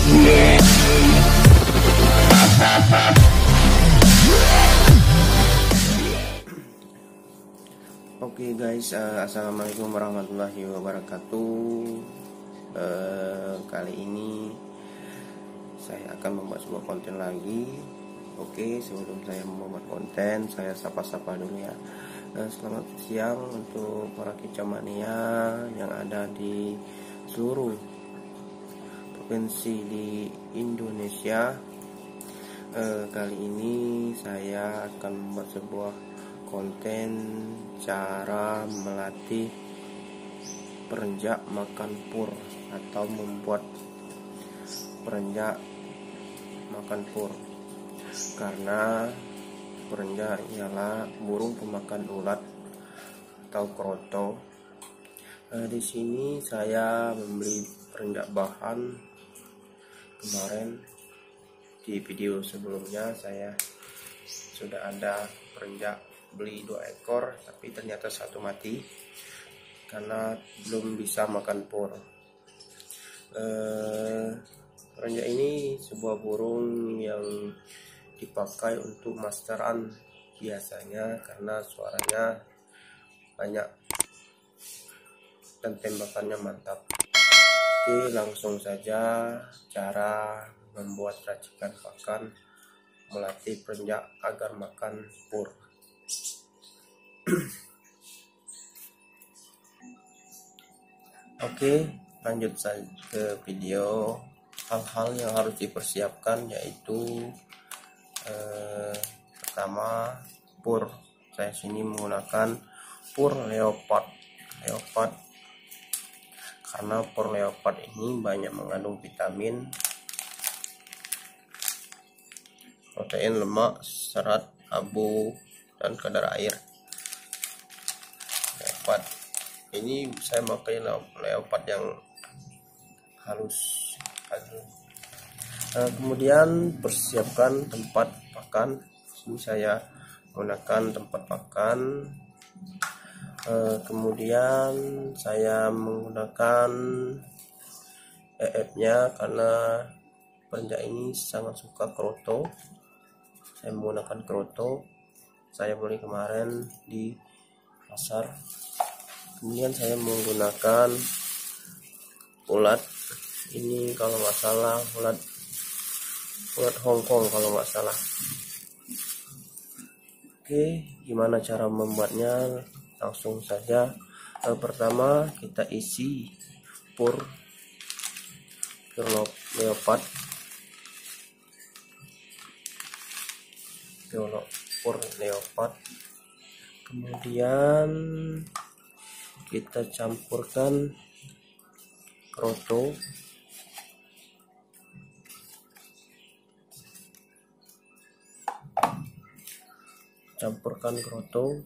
Oke okay guys, uh, assalamualaikum warahmatullahi wabarakatuh. Uh, kali ini saya akan membuat sebuah konten lagi. Oke, okay, sebelum saya membuat konten, saya sapa-sapa dulu ya. Uh, selamat siang untuk para kicamania yang ada di seluruh provinsi di Indonesia. Uh, kali ini saya akan membuat sebuah konten cara melatih perenjak makan pur atau membuat perenjak makan pur karena perenjak ialah burung pemakan ulat atau kroto eh, di sini saya membeli perenjak bahan kemarin di video sebelumnya saya sudah ada perenjak beli dua ekor tapi ternyata satu mati karena belum bisa makan pur. Eh, perenjak ini sebuah burung yang dipakai untuk masteran biasanya karena suaranya banyak dan tembakannya mantap oke langsung saja cara membuat racikan pakan melatih perenjak agar makan pur Oke, lanjut saja ke video. Hal-hal yang harus dipersiapkan yaitu eh, pertama pur. Saya sini menggunakan pur leopard. Leopard karena pur leopard ini banyak mengandung vitamin, protein, lemak, serat, abu, dan kadar air. Leopard. Ini saya pakai leopard yang halus nah, kemudian persiapkan tempat pakan. Ini saya menggunakan tempat pakan uh, kemudian saya menggunakan EF nya karena panja ini sangat suka kroto saya menggunakan kroto saya beli kemarin di pasar. Kemudian saya menggunakan ulat. Ini kalau nggak salah ulat ulat Hongkong kalau nggak salah. Oke gimana cara membuatnya langsung saja yang pertama kita isi pur leopard. Pur leopard. Kemudian kita campurkan kroto campurkan kroto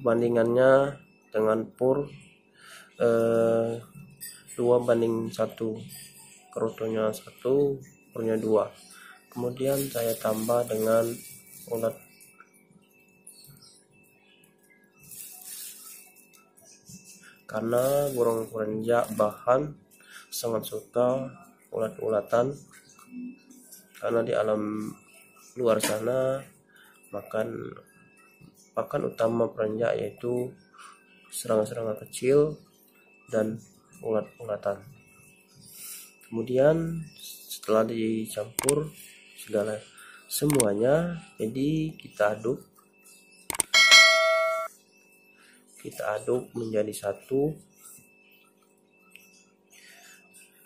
perbandingannya dengan pur eh, 2 banding satu. Krotonya satu purnya dua. Kemudian saya tambah dengan ulat. Karena burung perenjak bahan sangat suka ulat-ulatan. Karena di alam luar sana makan pakan utama perenjak yaitu serangga-serangga kecil dan ulat-ulatan kemudian setelah dicampur segala semuanya jadi kita aduk. Kita aduk menjadi satu.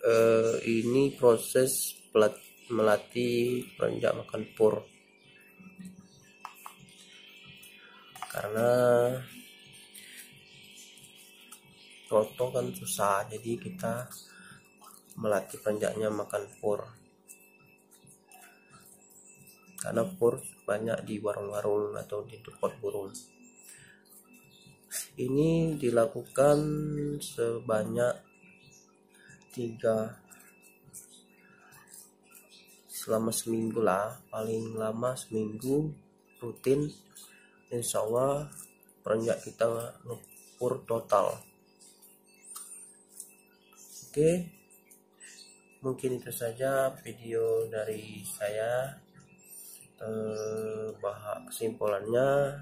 Uh, ini proses pelat, melatih perenjak makan pur karena roto kan susah jadi kita melatih perenjaknya makan pur. Karena pur banyak di warung-warung atau di tempat burung. Ini dilakukan sebanyak tiga selama seminggu lah. Paling lama seminggu rutin insya Allah perenjak kita ngepur total. Oke. Mungkin itu saja video dari saya. Bahas kesimpulannya.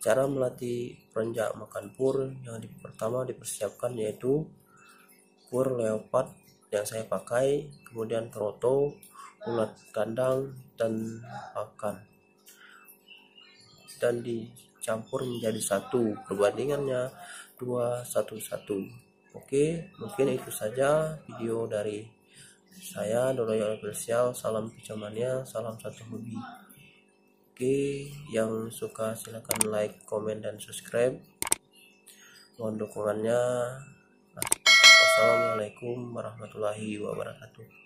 Cara melatih perenjak makan pur yang di, pertama dipersiapkan yaitu pur leopard yang saya pakai kemudian troto ulat kandang dan pakan dan dicampur menjadi satu perbandingannya dua satu satu. Oke mungkin itu saja video dari saya Doroyo Official. Salam kecamania salam satu hobi. Oke yang suka silahkan like komen dan subscribe. Mohon dukungannya. Wassalamualaikum warahmatullahi wabarakatuh